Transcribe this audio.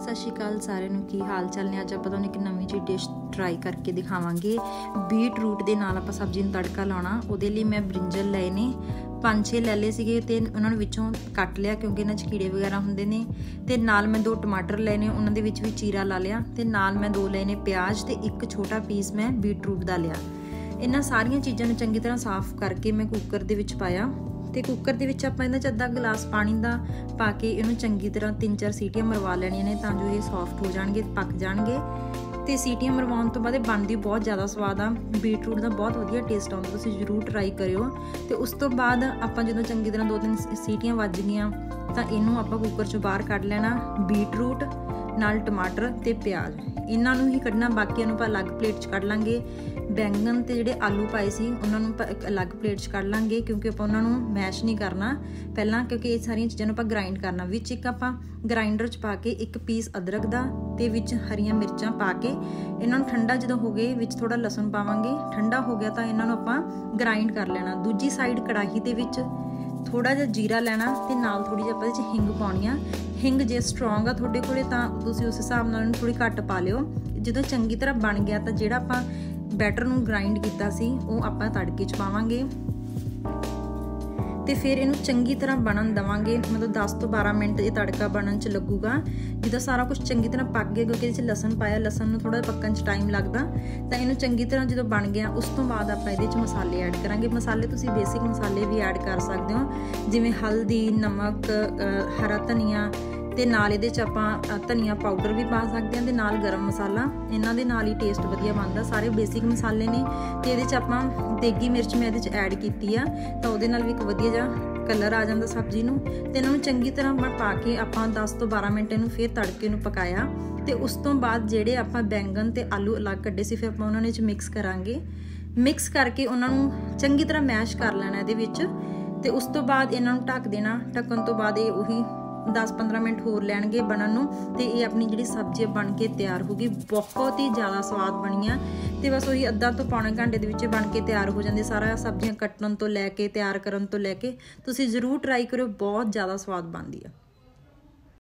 ਸਤਿ ਸ਼੍ਰੀ ਅਕਾਲ ਸਾਰਿਆਂ ਨੂੰ, ਕੀ ਹਾਲ ਚਾਲ ਨੇ? ਅੱਜ ਆਪਾਂ ਤੁਹਾਨੂੰ ਇੱਕ ਨਵੀਂ ਜਿਹੀ ਡਿਸ਼ ਟਰਾਈ ਕਰਕੇ ਦਿਖਾਵਾਂਗੇ। ਬੀਟ ਰੂਟ ਦੇ ਨਾਲ ਆਪਾਂ ਸਬਜ਼ੀ ਨੂੰ ਤੜਕਾ ਲਾਉਣਾ। ਉਹਦੇ ਲਈ ਮੈਂ ਬ੍ਰਿੰਜਲ ਲਏ ਨੇ। ਪੰਜ ਛੇ ਲੈ ਲਏ ਸੀਗੇ ਤੇ ਉਹਨਾਂ ਨੂੰ ਵਿੱਚੋਂ ਕੱਟ ਲਿਆ ਕਿਉਂਕਿ ਇਹਨਾਂ 'ਚ ਕੀੜੇ ਵਗੈਰਾ ਹੁੰਦੇ ਨੇ। ਤੇ ਨਾਲ ਮੈਂ ਦੋ ਟਮਾਟਰ ਲਏ ਨੇ, ਉਹਨਾਂ ਦੇ ਵਿੱਚ ਵੀ ਚੀਰਾ ਲਾ ਲਿਆ। ਤੇ ਨਾਲ ਮੈਂ ਦੋ ਲਏ ਨੇ ਪਿਆਜ਼ ਤੇ ਇੱਕ ਛੋਟਾ ਪੀਸ ਮੈਂ ਬੀਟ ਰੂਟ ਦਾ ਲਿਆ। ਇਹਨਾਂ ਸਾਰੀਆਂ ਚੀਜ਼ਾਂ ਨੂੰ ਚੰਗੀ ਤਰ੍ਹਾਂ ਸਾਫ਼ ਕਰਕੇ ਮੈਂ ਕੁੱਕਰ ਦੇ ਵਿੱਚ ਪਾਇਆ। ਤੇ ਕੁੱਕਰ ਦੇ ਵਿੱਚ ਆਪਾਂ ਇਹਨਾਂ ਚ ਅੱਧਾ ਗਲਾਸ ਪਾਣੀ ਦਾ ਪਾ ਕੇ ਇਹਨੂੰ ਚੰਗੀ ਤਰ੍ਹਾਂ 3-4 ਸੀਟੀਆਂ ਮਰਵਾ ਲੈਣੀਆਂ ਨੇ ਤਾਂ ਜੋ ਇਹ ਸੌਫਟ ਹੋ ਜਾਣਗੇ, ਪੱਕ ਜਾਣਗੇ। ਤੇ ਸੀਟੀਆਂ ਮਰਵਾਉਣ ਤੋਂ ਬਾਅਦ ਇਹ ਬਣਦੀ ਬਹੁਤ ਜ਼ਿਆਦਾ ਸਵਾਦ ਆ। ਬੀਟਰੂਟ ਦਾ ਬਹੁਤ ਵਧੀਆ ਟੇਸਟ ਆਉਂਦਾ, ਤੁਸੀਂ ਜ਼ਰੂਰ ਟਰਾਈ ਕਰਿਓ। ਤੇ ਉਸ ਤੋਂ ਬਾਅਦ ਆਪਾਂ ਜਦੋਂ ਚੰਗੀ ਤਰ੍ਹਾਂ ਦੋ ਤਿੰਨ ਸੀਟੀਆਂ ਵੱਜ ਗਈਆਂ, ਤਾਂ ਇਹਨੂੰ ਆਪਾਂ ਕੁੱਕਰ ਚੋਂ ਬਾਹਰ ਕੱਢ ਲੈਣਾ। ਬੀਟਰੂਟ ਨਾਲ ਟਮਾਟਰ ਤੇ ਪਿਆਜ਼। ਇਹਨਾਂ ਨੂੰ ਹੀ ਕੱਢਣਾ, ਬਾਕੀਆਂ ਨੂੰ ਆਪਾਂ ਅਲੱਗ ਪਲੇਟ 'ਚ ਕੱਢ ਲਾਂਗੇ। ਬੈਂਗਣ ਤੇ ਜਿਹੜੇ ਆਲੂ ਪਾਏ ਸੀ, ਉਹਨਾਂ ਨੂੰ ਆਪਾਂ ਅਲੱਗ ਪਲੇਟ 'ਚ ਕੱਢ ਲਾਂਗੇ ਕਿਉਂਕਿ ਆਪਾਂ ਉਹਨਾਂ ਨੂੰ ਮੈਸ਼ ਨਹੀਂ ਕਰਨਾ। ਪਹਿਲਾਂ ਕਿਉਂਕਿ ਇਹ ਸਾਰੀਆਂ ਚੀਜ਼ਾਂ ਨੂੰ ਆਪਾਂ ਗ੍ਰਾਈਂਡ ਕਰਨਾ, ਵਿੱਚ ਇੱਕ ਆਪਾਂ ਗ੍ਰਾਈਂਡਰ 'ਚ ਪਾ ਕੇ ਇੱਕ ਪੀਸ ਅਦਰਕ ਦਾ ਤੇ ਵਿੱਚ ਹਰੀਆਂ ਮਿਰਚਾਂ ਪਾ ਕੇ ਇਹਨਾਂ ਨੂੰ ਠੰਡਾ ਜਦੋਂ ਹੋ ਗਏ, ਵਿੱਚ ਥੋੜਾ ਲਸਣ ਪਾਵਾਂਗੇ। ਠੰਡਾ ਹੋ ਗਿਆ ਤਾਂ ਇਹਨਾਂ ਨੂੰ ਆਪਾਂ ਗ੍ਰਾਈਂਡ ਕਰ ਲੈਣਾ। ਦੂਜੀ ਸਾਈਡ ਕੜਾਹੀ ਦੇ ਵਿੱਚ ਥੋੜਾ ਜਿਹਾ ਜੀਰਾ ਲੈਣਾ ਤੇ ਨਾਲ ਥੋੜੀ ਜਿਹੀ ਆਪਾਂ ਇਹਦੇ ਚ ਹਿੰਗ ਪਾਉਣੀ ਆ। ਹਿੰਗ ਜੇ ਸਟਰੋਂਗ ਆ ਤੁਹਾਡੇ ਕੋਲੇ ਤਾਂ ਤੁਸੀਂ ਉਸ ਹਿਸਾਬ ਨਾਲ ਇਹਨੂੰ ਥੋੜੀ ਘੱਟ ਪਾ ਲਿਓ। ਜਦੋਂ ਚੰਗੀ ਤਰ੍ਹਾਂ ਬਣ ਗਿਆ ਤਾਂ ਜਿਹੜਾ ਆਪਾਂ ਬੈਟਰ ਨੂੰ ਗ੍ਰਾਈਂਡ ਕੀਤਾ ਸੀ, ਉਹ ਆਪਾਂ ਤੜਕੇ ਚ ਪਾਵਾਂਗੇ। ਤੇ ਫਿਰ ਇਹਨੂੰ ਚੰਗੀ ਤਰ੍ਹਾਂ ਬਣਨ ਦਵਾਂਗੇ। ਮਤਲਬ 10 ਤੋਂ 12 ਮਿੰਟ ਇਹ ਤੜਕਾ ਬਣਨ ਚ ਲੱਗੂਗਾ। ਜਦੋਂ ਸਾਰਾ ਕੁਝ ਚੰਗੀ ਤਰ੍ਹਾਂ ਪੱਕ ਗਿਆ, ਕਿਉਂਕਿ ਇਹਦੇ ਚ ਲਸਣ ਪਾਇਆ, ਲਸਣ ਨੂੰ ਥੋੜਾ ਪੱਕਣ ਚ ਟਾਈਮ ਲੱਗਦਾ, ਤਾਂ ਇਹਨੂੰ ਚੰਗੀ ਤਰ੍ਹਾਂ ਜਦੋਂ ਬਣ ਗਿਆ, ਉਸ ਤੋਂ ਬਾਅਦ ਆਪਾਂ ਇਹਦੇ ਚ ਮਸਾਲੇ ਐਡ ਕਰਾਂਗੇ। ਮਸਾਲੇ ਤੁਸੀਂ ਬੇਸਿਕ ਮਸਾਲੇ ਵੀ ਐਡ ਕਰ ਸਕਦੇ ਹੋ, ਜਿਵੇਂ ਹਲਦੀ, ਨਮਕ ਹਰਾ ਧਨੀਆ ਤੇ ਨਾਲ ਇਹਦੇ ਚ ਆਪਾਂ ਧਨੀਆ ਪਾਊਡਰ ਵੀ ਪਾ ਸਕਦੇ ਹਾਂ ਤੇ ਨਾਲ ਗਰਮ ਮਸਾਲਾ। ਇਹਨਾਂ ਦੇ ਨਾਲ ਹੀ ਟੇਸਟ ਵਧੀਆ ਬਣਦਾ। ਸਾਰੇ ਬੇਸਿਕ ਮਸਾਲੇ ਨੇ। ਤੇ ਇਹਦੇ ਚ ਆਪਾਂ ਦੇਗੀ ਮਿਰਚ ਮੈਂ ਇਹਦੇ ਚ ਐਡ ਕੀਤੀ ਆ। ਤਾਂ ਉਹਦੇ ਨਾਲ ਵੀ ਇੱਕ ਵਧੀਆ ਜਿਹਾ ਕਲਰ ਆ ਜਾਂਦਾ ਸਬਜ਼ੀ ਨੂੰ। ਤੇ ਇਹਨਾਂ ਨੂੰ ਚੰਗੀ ਤਰ੍ਹਾਂ ਪਾ ਕੇ ਆਪਾਂ 10 ਤੋਂ 12 ਮਿੰਟ ਇਹਨੂੰ ਫੇਰ ਤੜਕੇ ਨੂੰ ਪਕਾਇਆ। ਤੇ ਉਸ ਤੋਂ ਬਾਅਦ ਜਿਹੜੇ ਆਪਾਂ ਬੈਂਗਨ ਤੇ ਆਲੂ ਅਲੱਗ ਕੱਢੇ ਸੀ, ਫਿਰ ਆਪਾਂ ਉਹਨਾਂ ਨੇ ਚ ਮਿਕਸ ਕਰਾਂਗੇ। ਮਿਕਸ ਕਰਕੇ ਉਹਨਾਂ ਨੂੰ ਚੰਗੀ ਤਰ੍ਹਾਂ ਮੈਸ਼ ਕਰ ਲੈਣਾ ਇਹਦੇ ਵਿੱਚ। ਤੇ ਉਸ ਤੋਂ ਬਾਅਦ ਇਹਨਾਂ ਨੂੰ ਢੱਕ ਦੇਣਾ। ਢੱਕਣ ਤੋਂ ਬਾਅਦ ਇਹ ਉਹੀ 10-15 ਮਿੰਟ ਹੋਰ ਲੈਣਗੇ ਬਣਨ ਨੂੰ ਤੇ ਇਹ ਆਪਣੀ ਜਿਹੜੀ ਸਬਜ਼ੀ ਬਣ ਕੇ ਤਿਆਰ ਹੋ ਗਈ। ਬਹੁਤ ਹੀ ਜ਼ਿਆਦਾ ਸਵਾਦ ਬਣੀ ਆ ਤੇ ਬਸ ਉਹੀ ਅੱਧਾ ਤੋਂ ਪੌਣੇ ਘੰਟੇ ਦੇ ਵਿੱਚ ਬਣ ਕੇ ਤਿਆਰ ਹੋ ਜਾਂਦੇ ਸਾਰਾ ਸਬਜ਼ੀਆਂ ਕੱਟਣ ਤੋਂ ਲੈ ਕੇ, ਤਿਆਰ ਕਰਨ ਤੋਂ ਲੈ ਕੇ। ਤੁਸੀਂ ਜ਼ਰੂਰ ਟਰਾਈ ਕਰਿਓ, ਬਹੁਤ ਜ਼ਿਆਦਾ ਸਵਾਦ ਬਣਦੀ ਆ।